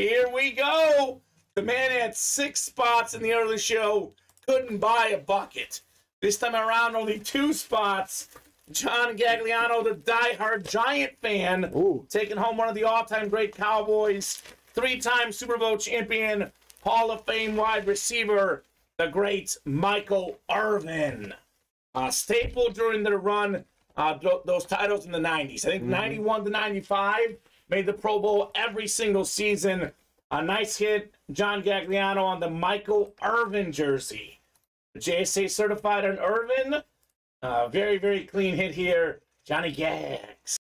Here we go. The man had six spots in the early show, couldn't buy a bucket. This time around, only two spots. John Gagliano, the diehard Giant fan, Ooh. taking home one of the all-time great Cowboys, three-time Super Bowl champion, Hall of Fame wide receiver, the great Michael Irvin. Uh, staple during their run, uh, those titles in the 90s. I think 91 to 95 made the Pro Bowl every single season. A nice hit, John Gagliano on the Michael Irvin jersey. JSA certified on Irvin. Uh, very, very clean hit here. Johnny Gags.